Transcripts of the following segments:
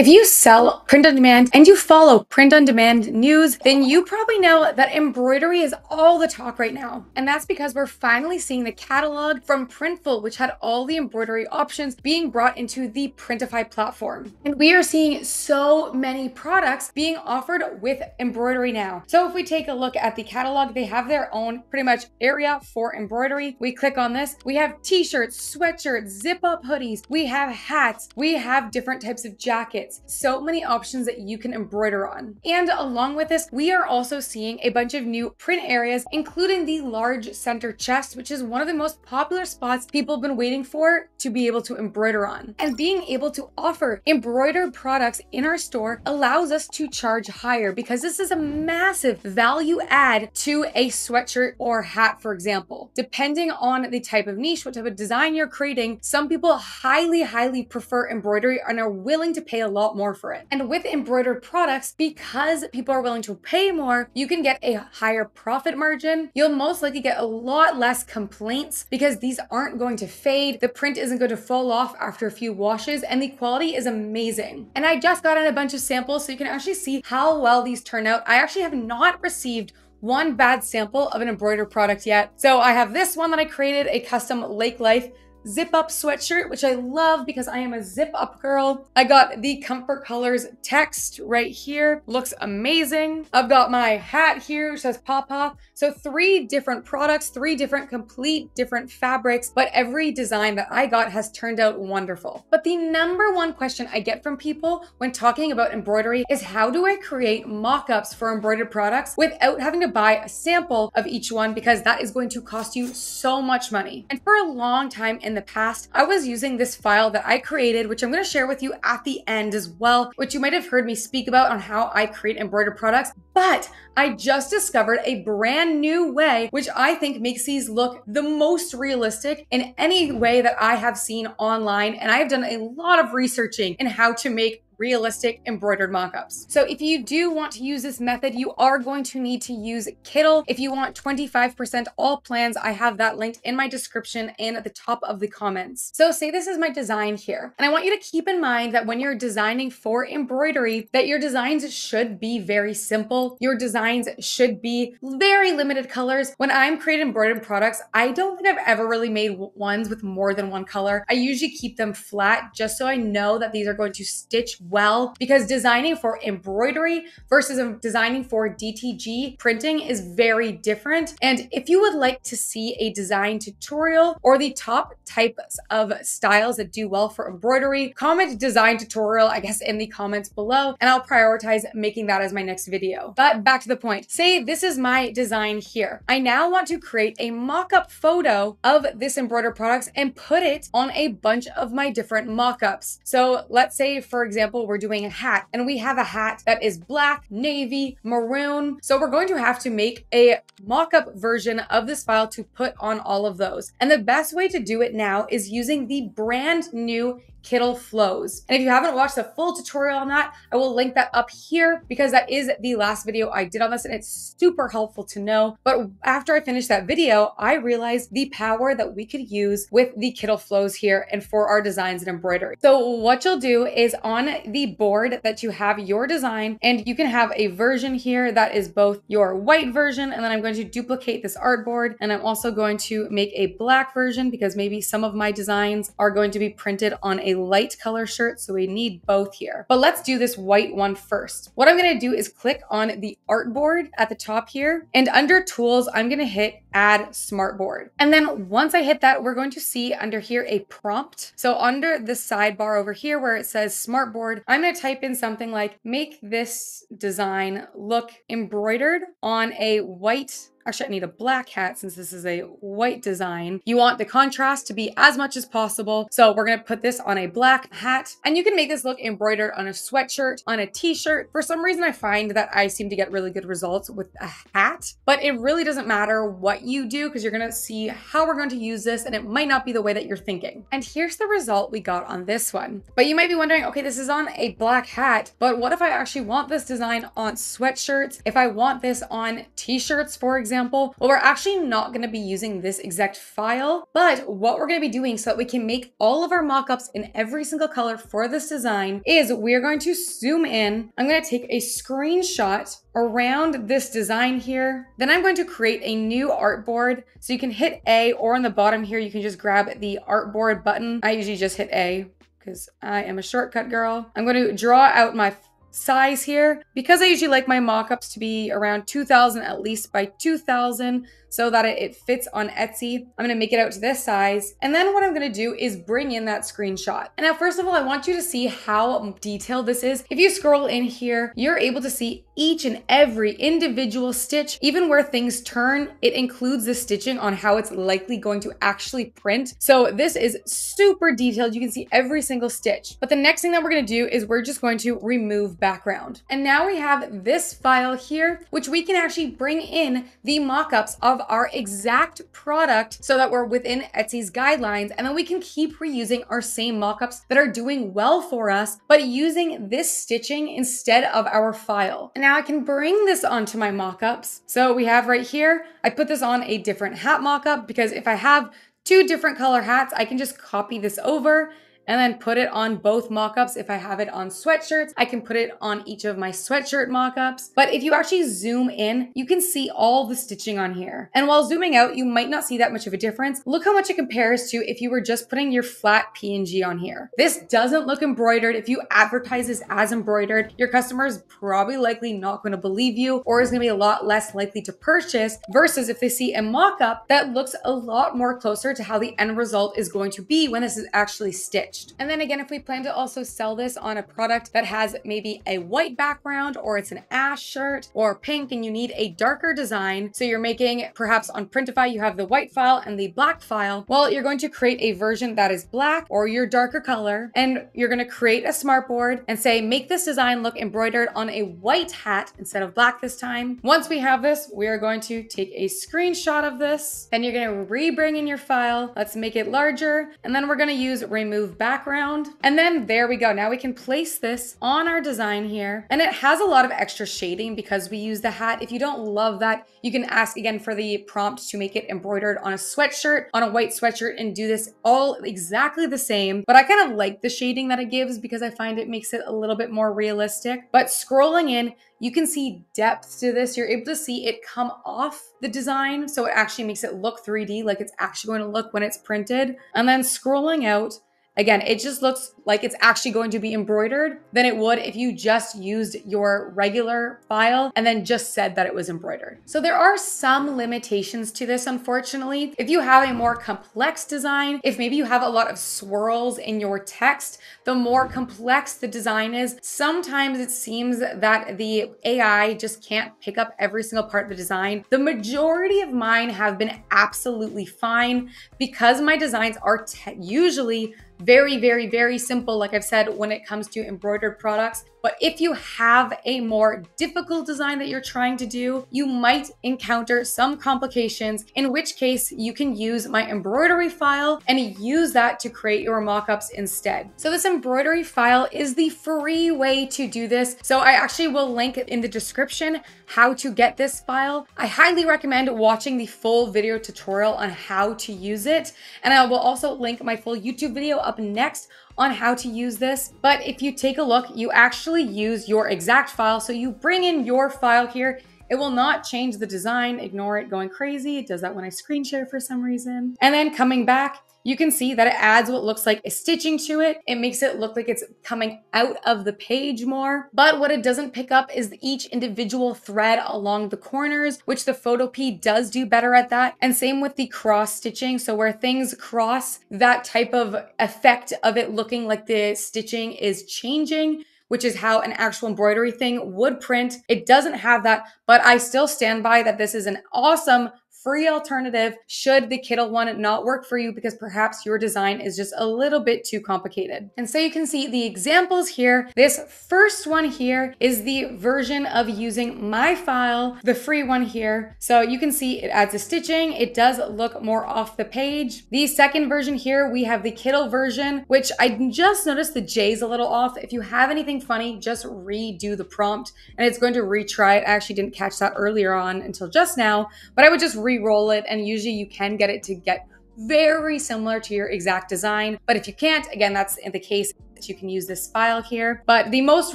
If you sell print on demand and you follow print on demand news, then you probably know that embroidery is all the talk right now. And that's because we're finally seeing the catalog from Printful, which had all the embroidery options being brought into the Printify platform. And we are seeing so many products being offered with embroidery now. So if we take a look at the catalog, they have their own pretty much area for embroidery. We click on this, we have t-shirts, sweatshirts, zip up hoodies, we have hats, we have different types of jackets so many options that you can embroider on. And along with this, we are also seeing a bunch of new print areas, including the large center chest, which is one of the most popular spots people have been waiting for to be able to embroider on. And being able to offer embroidered products in our store allows us to charge higher because this is a massive value add to a sweatshirt or hat, for example. Depending on the type of niche, what type of design you're creating, some people highly, highly prefer embroidery and are willing to pay pay a lot more for it. And with embroidered products, because people are willing to pay more, you can get a higher profit margin. You'll most likely get a lot less complaints because these aren't going to fade. The print isn't going to fall off after a few washes and the quality is amazing. And I just got in a bunch of samples so you can actually see how well these turn out. I actually have not received one bad sample of an embroidered product yet. So I have this one that I created, a custom Lake Life zip up sweatshirt, which I love because I am a zip up girl. I got the Comfort Colors text right here. Looks amazing. I've got my hat here, says Papa. So three different products, three different complete different fabrics, but every design that I got has turned out wonderful. But the number one question I get from people when talking about embroidery is how do I create mock-ups for embroidered products without having to buy a sample of each one because that is going to cost you so much money. And for a long time in the past, I was using this file that I created, which I'm going to share with you at the end as well, which you might have heard me speak about on how I create embroidered products. But I just discovered a brand new way, which I think makes these look the most realistic in any way that I have seen online. And I have done a lot of researching in how to make realistic embroidered mockups. So if you do want to use this method, you are going to need to use Kittl. If you want 25% all plans, I have that linked in my description and at the top of the comments. So say this is my design here. And I want you to keep in mind that when you're designing for embroidery, that your designs should be very simple. Your designs should be very limited colors. When I'm creating embroidered products, I don't think I've ever really made ones with more than one color. I usually keep them flat just so I know that these are going to stitch well because designing for embroidery versus designing for DTG printing is very different. And if you would like to see a design tutorial or the top types of styles that do well for embroidery, comment design tutorial, I guess, in the comments below, and I'll prioritize making that as my next video. But back to the point. Say this is my design here. I now want to create a mock-up photo of this embroidered products and put it on a bunch of my different mock-ups. So let's say, for example, example, we're doing a hat and we have a hat that is black, navy, maroon. So we're going to have to make a mock-up version of this file to put on all of those. And the best way to do it now is using the brand new Kittl flows. And if you haven't watched the full tutorial on that, I will link that up here because that is the last video I did on this and it's super helpful to know. But after I finished that video, I realized the power that we could use with the Kittl flows here and for our designs and embroidery. So what you'll do is on the board that you have your design and you can have a version here that is both your white version and then I'm going to duplicate this artboard and I'm also going to make a black version because maybe some of my designs are going to be printed on a a light color shirt, so we need both here. But let's do this white one first. What I'm gonna do is click on the artboard at the top here, and under tools, I'm gonna hit add smartboard. And then once I hit that, we're going to see under here a prompt. So under the sidebar over here where it says smartboard, I'm gonna type in something like, make this design look embroidered on a white Actually, I need a black hat since this is a white design. You want the contrast to be as much as possible. So we're gonna put this on a black hat and you can make this look embroidered on a sweatshirt, on a t-shirt. For some reason, I find that I seem to get really good results with a hat, but it really doesn't matter what you do because you're gonna see how we're going to use this and it might not be the way that you're thinking. And here's the result we got on this one. But you might be wondering, okay, this is on a black hat, but what if I actually want this design on sweatshirts? If I want this on t-shirts, for example, example. Well, we're actually not gonna be using this exact file, but what we're gonna be doing so that we can make all of our mockups in every single color for this design is we're going to zoom in. I'm gonna take a screenshot around this design here. Then I'm going to create a new artboard. So you can hit A or on the bottom here, you can just grab the artboard button. I usually just hit A because I am a shortcut girl. I'm going to draw out my size here. Because I usually like my mockups to be around 2000 at least by 2000, so that it fits on Etsy. I'm gonna make it out to this size. And then what I'm gonna do is bring in that screenshot. And now, first of all, I want you to see how detailed this is. If you scroll in here, you're able to see each and every individual stitch, even where things turn, it includes the stitching on how it's likely going to actually print. So this is super detailed. You can see every single stitch. But the next thing that we're gonna do is we're just going to remove background. And now we have this file here, which we can actually bring in the mockups of our exact product so that we're within Etsy's guidelines. And then we can keep reusing our same mockups that are doing well for us, but using this stitching instead of our file. And now I can bring this onto my mockups. So we have right here, I put this on a different hat mockup because if I have two different color hats, I can just copy this over and then put it on both mockups. If I have it on sweatshirts, I can put it on each of my sweatshirt mockups. But if you actually zoom in, you can see all the stitching on here. And while zooming out, you might not see that much of a difference. Look how much it compares to if you were just putting your flat PNG on here. This doesn't look embroidered. If you advertise this as embroidered, your customer is probably likely not going to believe you or is going to be a lot less likely to purchase versus if they see a mockup that looks a lot more closer to how the end result is going to be when this is actually stitched. And then again, if we plan to also sell this on a product that has maybe a white background or it's an ash shirt or pink and you need a darker design, so you're making perhaps on Printify, you have the white file and the black file, well, you're going to create a version that is black or your darker color, and you're going to create a smartboard and say, make this design look embroidered on a white hat instead of black this time. Once we have this, we are going to take a screenshot of this, and you're going to re-bring in your file. Let's make it larger, and then we're going to use remove back background. And then there we go. Now we can place this on our design here. And it has a lot of extra shading because we use the hat. If you don't love that, you can ask again for the prompt to make it embroidered on a sweatshirt, on a white sweatshirt and do this all exactly the same. But I kind of like the shading that it gives because I find it makes it a little bit more realistic. But scrolling in, you can see depth to this. You're able to see it come off the design. So it actually makes it look 3D, like it's actually going to look when it's printed. And then scrolling out, Again, it just looks like it's actually going to be embroidered than it would if you just used your regular file and then just said that it was embroidered. So there are some limitations to this, unfortunately. If you have a more complex design, if maybe you have a lot of swirls in your text, the more complex the design is, sometimes it seems that the AI just can't pick up every single part of the design. The majority of mine have been absolutely fine because my designs are usually very, very, very simple, like I've said, when it comes to embroidered products. But if you have a more difficult design that you're trying to do, you might encounter some complications, in which case you can use my embroidery file and use that to create your mockups instead. So this embroidery file is the free way to do this. So I actually will link in the description how to get this file. I highly recommend watching the full video tutorial on how to use it. And I will also link my full YouTube video up next on how to use this. But if you take a look, you actually use your exact file. So you bring in your file here. It will not change the design. Ignore it going crazy. It does that when I screen share for some reason. And then coming back, you can see that it adds what looks like a stitching to it. It makes it look like it's coming out of the page more. But what it doesn't pick up is each individual thread along the corners, which the Photopea does do better at that. And same with the cross stitching. So where things cross, that type of effect of it looking like the stitching is changing which is how an actual embroidery thing would print. It doesn't have that, but I still stand by that this is an awesome free alternative should the Kittl one not work for you because perhaps your design is just a little bit too complicated. And so you can see the examples here. This first one here is the version of using my file, the free one here. So you can see it adds a stitching. It does look more off the page. The second version here, we have the Kittl version, which I just noticed the J's a little off. If you have anything funny, just redo the prompt and it's going to retry it. I actually didn't catch that earlier on until just now, but I would just re-roll it and usually you can get it to get very similar to your exact design. But if you can't, again, that's in the case you can use this file here. But the most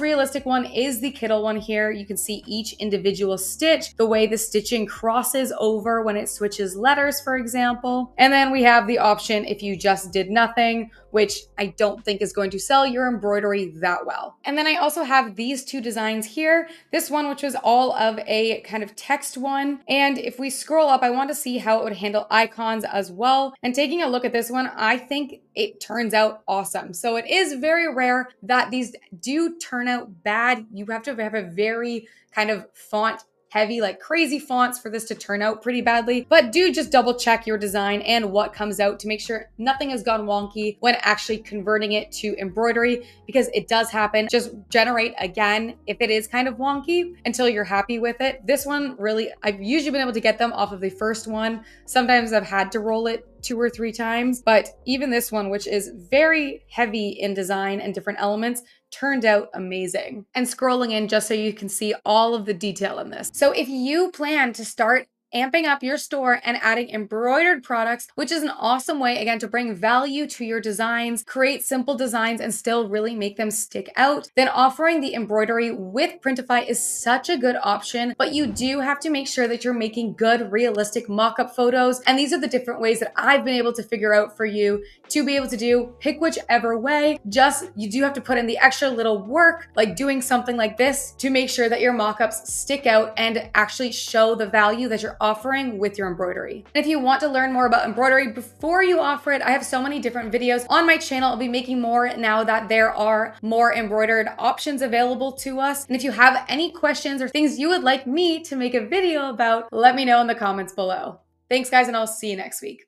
realistic one is the Kittl one here. You can see each individual stitch, the way the stitching crosses over when it switches letters, for example. And then we have the option if you just did nothing, which I don't think is going to sell your embroidery that well. And then I also have these two designs here. This one, which was all of a kind of text one. And if we scroll up, I want to see how it would handle icons as well. And taking a look at this one, I think it turns out awesome. So it is very rare that these do turn out bad. You have to have a very kind of font heavy, like crazy fonts for this to turn out pretty badly. But do just double check your design and what comes out to make sure nothing has gone wonky when actually converting it to embroidery because it does happen. Just generate again if it is kind of wonky until you're happy with it. This one really, I've usually been able to get them off of the first one. Sometimes I've had to roll it two or three times, but even this one, which is very heavy in design and different elements, turned out amazing. And scrolling in just so you can see all of the detail in this. So if you plan to start amping up your store and adding embroidered products, which is an awesome way, again, to bring value to your designs, create simple designs, and still really make them stick out, then offering the embroidery with Printify is such a good option. But you do have to make sure that you're making good, realistic mock up photos. And these are the different ways that I've been able to figure out for you to be able to do. Pick whichever way. Just you do have to put in the extra little work, like doing something like this, to make sure that your mock ups stick out and actually show the value that you're offering with your embroidery. And if you want to learn more about embroidery before you offer it, I have so many different videos on my channel. I'll be making more now that there are more embroidered options available to us. And if you have any questions or things you would like me to make a video about, let me know in the comments below. Thanks guys, and I'll see you next week.